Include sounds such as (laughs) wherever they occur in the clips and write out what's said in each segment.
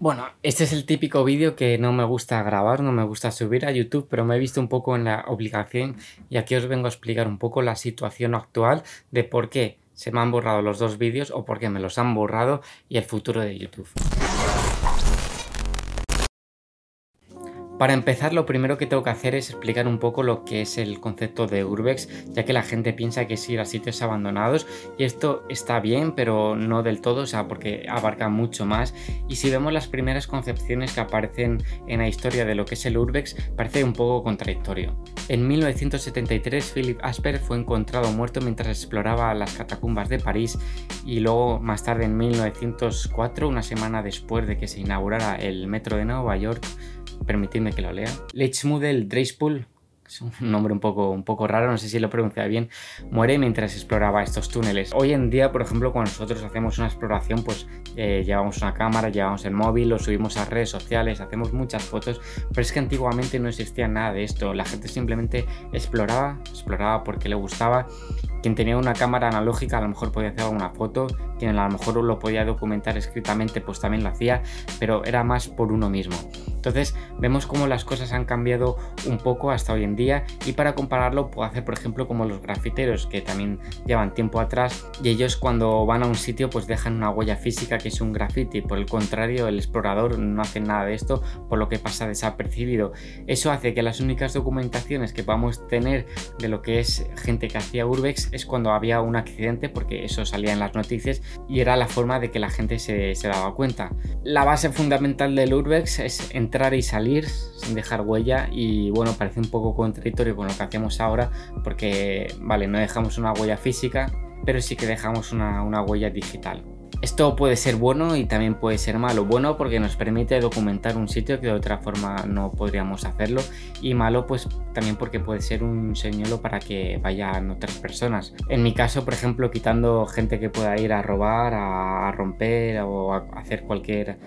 Bueno, este es el típico vídeo que no me gusta grabar, no me gusta subir a YouTube, pero me he visto un poco en la obligación y aquí os vengo a explicar un poco la situación actual de por qué se me han borrado los dos vídeos o por qué me los han borrado y el futuro de YouTube. Para empezar, lo primero que tengo que hacer es explicar un poco lo que es el concepto de Urbex, ya que la gente piensa que es ir a sitios abandonados y esto está bien, pero no del todo, o sea, porque abarca mucho más. Y si vemos las primeras concepciones que aparecen en la historia de lo que es el Urbex, parece un poco contradictorio. En 1973, Philip Asper fue encontrado muerto mientras exploraba las catacumbas de París y luego más tarde en 1904, una semana después de que se inaugurara el metro de Nueva York, permitidme que lo lea. Leitsmudel Dreispool, es un nombre un poco, un poco raro, no sé si lo pronuncia bien, muere mientras exploraba estos túneles. Hoy en día, por ejemplo, cuando nosotros hacemos una exploración, pues eh, llevamos una cámara, llevamos el móvil, lo subimos a redes sociales, hacemos muchas fotos, pero es que antiguamente no existía nada de esto. La gente simplemente exploraba, exploraba porque le gustaba. Quien tenía una cámara analógica a lo mejor podía hacer alguna foto, quien a lo mejor lo podía documentar escritamente pues también lo hacía, pero era más por uno mismo. Entonces vemos cómo las cosas han cambiado un poco hasta hoy en día y para compararlo puedo hacer por ejemplo como los grafiteros que también llevan tiempo atrás y ellos cuando van a un sitio pues dejan una huella física que es un graffiti, por el contrario el explorador no hace nada de esto por lo que pasa desapercibido. Eso hace que las únicas documentaciones que podamos tener de lo que es gente que hacía urbex es cuando había un accidente porque eso salía en las noticias y era la forma de que la gente se, se daba cuenta. La base fundamental del urbex es entrar y salir sin dejar huella y bueno, parece un poco contradictorio con lo que hacemos ahora porque, vale, no dejamos una huella física, pero sí que dejamos una, una huella digital. Esto puede ser bueno y también puede ser malo. Bueno porque nos permite documentar un sitio que de otra forma no podríamos hacerlo y malo pues también porque puede ser un señuelo para que vayan otras personas. En mi caso, por ejemplo, quitando gente que pueda ir a robar, a romper o a hacer cualquier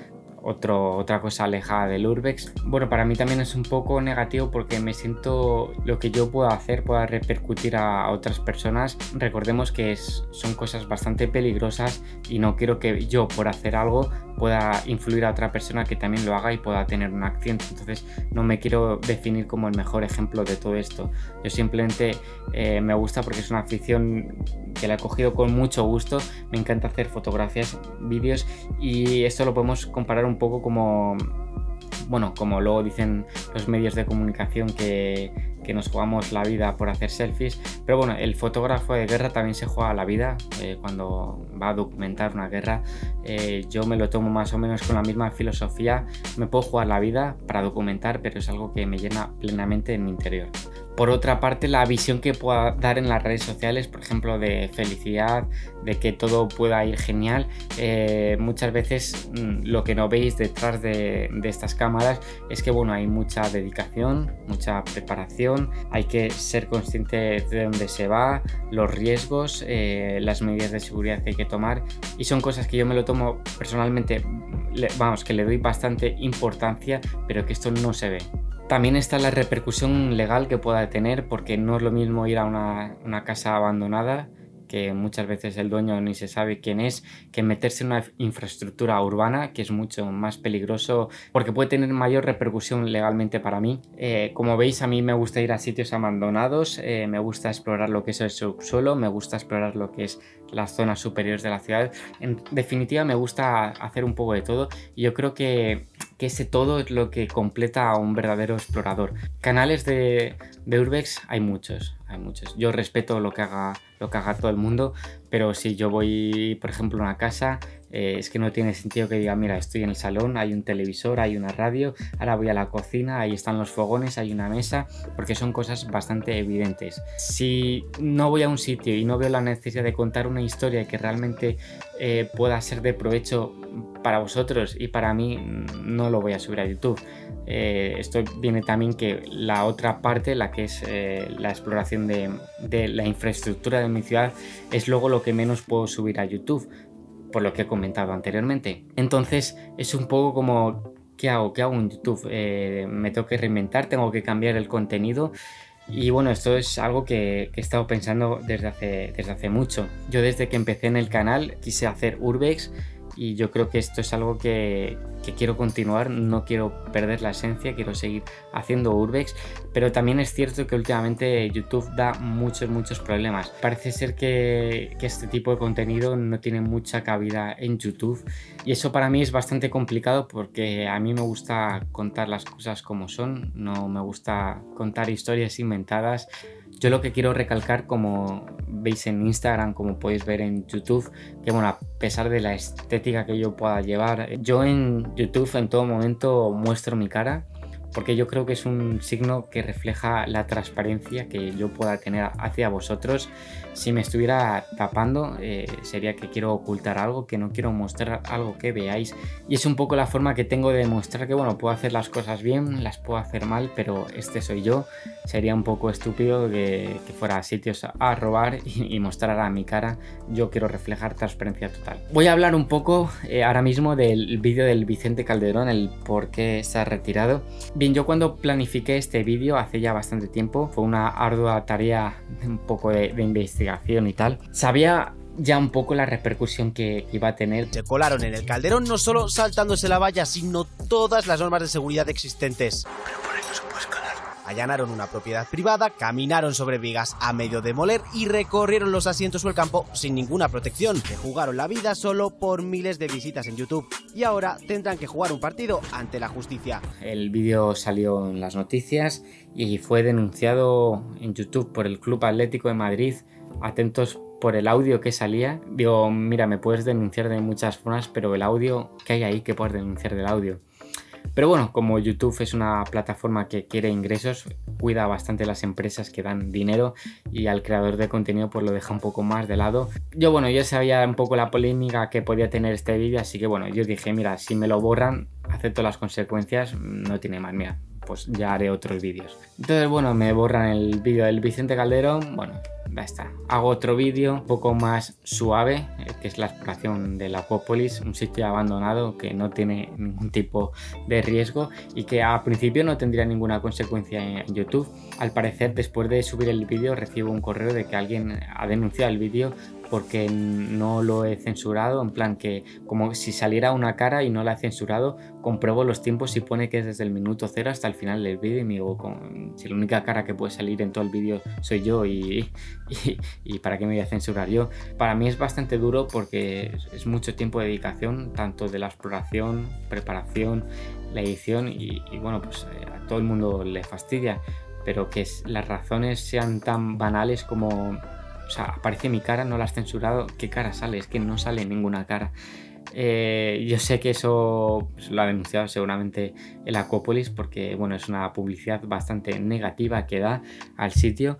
otra cosa alejada del urbex. Bueno, para mí también es un poco negativo porque me siento lo que yo pueda hacer pueda repercutir a otras personas. Recordemos que son cosas bastante peligrosas y no quiero que yo por hacer algo pueda influir a otra persona que también lo haga y pueda tener un accidente. Entonces no me quiero definir como el mejor ejemplo de todo esto. Yo simplemente eh, me gusta porque es una afición que la he cogido con mucho gusto. Me encanta hacer fotografías, vídeos y esto lo podemos comparar un poco como bueno, como luego dicen los medios de comunicación que, nos jugamos la vida por hacer selfies, pero bueno, el fotógrafo de guerra también se juega la vida eh, cuando va a documentar una guerra. Eh, yo me lo tomo más o menos con la misma filosofía, me puedo jugar la vida para documentar, pero es algo que me llena plenamente en mi interior. Por otra parte, la visión que pueda dar en las redes sociales, por ejemplo, de felicidad, de que todo pueda ir genial, eh, muchas veces mm, lo que no veis detrás de, estas cámaras es que bueno, hay mucha dedicación, mucha preparación, hay que ser consciente de dónde se va, los riesgos, eh, las medidas de seguridad que hay que tomar y son cosas que yo me lo tomo personalmente, vamos, que le doy bastante importancia, pero que esto no se ve. También está la repercusión legal que pueda tener, porque no es lo mismo ir a una, casa abandonada que muchas veces el dueño ni se sabe quién es, que meterse en una infraestructura urbana, que es mucho más peligroso porque puede tener mayor repercusión legalmente para mí. Eh, como veis, a mí me gusta ir a sitios abandonados, eh, me gusta explorar lo que es el subsuelo, me gusta explorar lo que es las zonas superiores de la ciudad. En definitiva, me gusta hacer un poco de todo yo creo que que ese todo es lo que completa a un verdadero explorador. Canales de, Urbex hay muchos, hay muchos. Yo respeto lo que haga, lo que haga todo el mundo, pero si yo voy, por ejemplo, a una casa, eh, es que no tiene sentido que diga, mira, estoy en el salón, hay un televisor, hay una radio, ahora voy a la cocina, ahí están los fogones, hay una mesa, porque son cosas bastante evidentes. Si no voy a un sitio y no veo la necesidad de contar una historia que realmente eh, pueda ser de provecho para vosotros y para mí, no lo voy a subir a YouTube. Eh, esto viene también que la otra parte, la que es la exploración de, de la infraestructura de mi ciudad, es luego lo que menos puedo subir a YouTube por lo que he comentado anteriormente. Entonces es un poco como, ¿qué hago? ¿Qué hago en YouTube? Eh, me tengo que reinventar, tengo que cambiar el contenido. Y bueno, esto es algo que, he estado pensando desde hace, desde hace mucho. Yo desde que empecé en el canal quise hacer Urbex y yo creo que esto es algo que, que quiero continuar, no quiero perder la esencia, quiero seguir haciendo urbex, pero también es cierto que últimamente YouTube da muchos, muchos problemas. Parece ser que, que este tipo de contenido no tiene mucha cabida en YouTube y eso para mí es bastante complicado porque a mí me gusta contar las cosas como son, no me gusta contar historias inventadas yo lo que quiero recalcar, como veis en Instagram, como podéis ver en YouTube, que bueno, a pesar de la estética que yo pueda llevar, yo en YouTube en todo momento muestro mi cara porque yo creo que es un signo que refleja la transparencia que yo pueda tener hacia vosotros. Si me estuviera tapando, eh, sería que quiero ocultar algo, que no quiero mostrar algo que veáis. Y es un poco la forma que tengo de demostrar que, bueno, puedo hacer las cosas bien, las puedo hacer mal, pero este soy yo. Sería un poco estúpido que, fuera a sitios a robar (laughs) y, mostrar a mi cara. Yo quiero reflejar transparencia total. Voy a hablar un poco eh, ahora mismo del vídeo del Vicente Calderón, el por qué se ha retirado. Bien, yo cuando planifiqué este vídeo hace ya bastante tiempo, fue una ardua tarea, un poco de, investigación y tal. Sabía ya un poco la repercusión que iba a tener. Se colaron en el calderón no solo saltándose la valla, sino todas las normas de seguridad existentes. Allanaron una propiedad privada, caminaron sobre vigas a medio demoler y recorrieron los asientos o el campo sin ninguna protección. Se jugaron la vida solo por miles de visitas en YouTube y ahora tendrán que jugar un partido ante la justicia. El vídeo salió en las noticias y fue denunciado en YouTube por el Club Atlético de Madrid. Atentos por el audio que salía. Digo, mira, me puedes denunciar de muchas formas, pero el audio, ¿qué hay ahí que puedes denunciar del audio? Pero bueno, como YouTube es una plataforma que quiere ingresos, cuida bastante las empresas que dan dinero y al creador de contenido pues lo deja un poco más de lado. Yo bueno, yo sabía un poco la polémica que podía tener este vídeo, así que bueno, yo dije, mira, si me lo borran, acepto las consecuencias, no tiene más, mira, pues ya haré otros vídeos. Entonces bueno, me borran el vídeo del Vicente Calderón, bueno, ya está. Hago otro vídeo un poco más suave, eh, que es la exploración de la Acuópolis, un sitio abandonado que no tiene ningún tipo de riesgo y que a principio no tendría ninguna consecuencia en YouTube. Al parecer, después de subir el vídeo, recibo un correo de que alguien ha denunciado el vídeo porque no lo he censurado, en plan que como si saliera una cara y no la he censurado, compruebo los tiempos y pone que es desde el minuto cero hasta el final del vídeo y me digo, si la única cara que puede salir en todo el vídeo soy yo (laughs) y, y, para qué me voy a censurar yo. Para mí es bastante duro porque es mucho tiempo de dedicación, tanto de la exploración, preparación, la edición y, bueno, pues eh, a todo el mundo le fastidia, pero que las razones sean tan banales como o sea, aparece mi cara, no la has censurado. ¿Qué cara sale? Es que no sale ninguna cara. Eh, yo sé que eso pues, lo ha denunciado seguramente el Acópolis porque bueno, es una publicidad bastante negativa que da al sitio.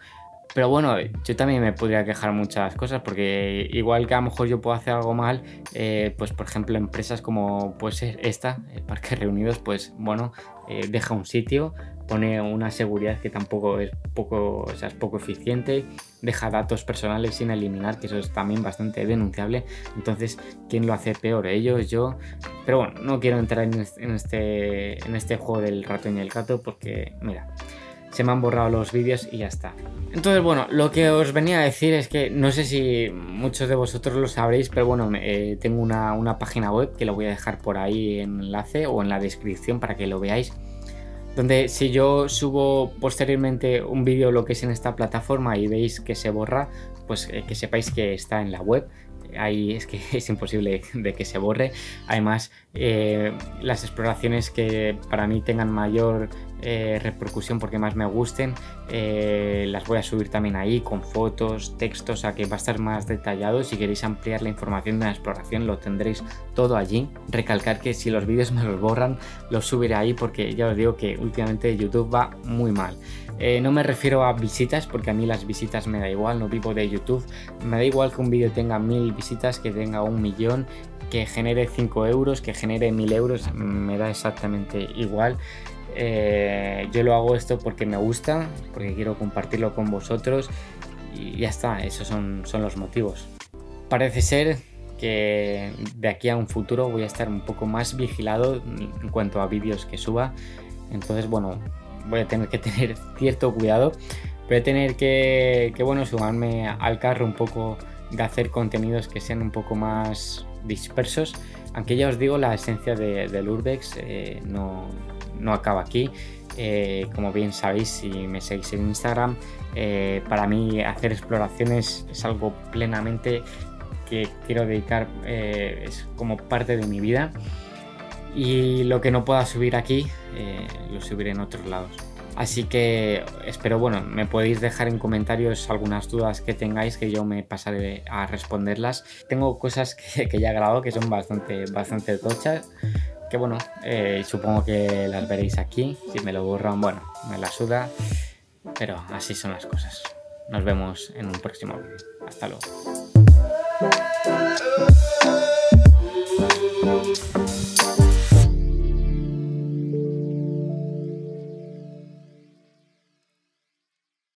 Pero bueno, yo también me podría quejar muchas cosas porque igual que a lo mejor yo puedo hacer algo mal, eh, pues por ejemplo empresas como puede esta, el Parque Reunidos, pues bueno, eh, deja un sitio, pone una seguridad que tampoco es poco, o sea, es poco eficiente, deja datos personales sin eliminar, que eso es también bastante denunciable. Entonces, ¿quién lo hace peor? ¿Ellos? ¿Yo? Pero bueno, no quiero entrar en este, en este juego del ratón y el gato porque, mira, se me han borrado los vídeos y ya está. Entonces, bueno, lo que os venía a decir es que no sé si muchos de vosotros lo sabréis, pero bueno, eh, tengo una, una página web que lo voy a dejar por ahí en enlace o en la descripción para que lo veáis donde si yo subo posteriormente un vídeo lo que es en esta plataforma y veis que se borra, pues eh, que sepáis que está en la web. Ahí es que (laughs) es imposible de que se borre. Además, eh, las exploraciones que para mí tengan mayor eh, repercusión porque más me gusten, eh, las voy a subir también ahí con fotos, textos, a que va a estar más detallado. Si queréis ampliar la información de la exploración, lo tendréis todo allí. Recalcar que si los vídeos (laughs) me los borran, los subiré ahí porque ya os digo que últimamente YouTube va muy mal. Eh, no me refiero a visitas porque a mí las visitas me da igual, no vivo de YouTube. Me da igual que un vídeo tenga mil visitas, que tenga un millón, que genere 5 euros, que genere mil euros, me da exactamente igual. Eh, yo lo hago esto porque me gusta, porque quiero compartirlo con vosotros y ya está, esos son, son los motivos. Parece ser que de aquí a un futuro voy a estar un poco más vigilado en cuanto a vídeos que suba. Entonces, bueno, voy a tener que (laughs) tener cierto cuidado. Voy a tener que, que bueno, sumarme al carro un poco de hacer contenidos que sean un poco más dispersos Aunque ya os digo, la esencia del Urbex eh, no, no, acaba aquí. Eh, como bien sabéis, si me seguís en Instagram, para mí hacer exploraciones es algo plenamente que quiero dedicar, es como parte de mi vida. Y lo que no pueda subir aquí, lo subiré en otros lados. Así que espero, bueno, me podéis dejar en comentarios algunas dudas que tengáis que yo me pasaré a responderlas. Tengo cosas (laughs) que, ya he grabado que son bastante, bastante tochas, que bueno, eh, supongo que las veréis aquí. Si me lo borran, bueno, me la suda, pero así son las cosas. Nos vemos en un próximo vídeo. Hasta luego.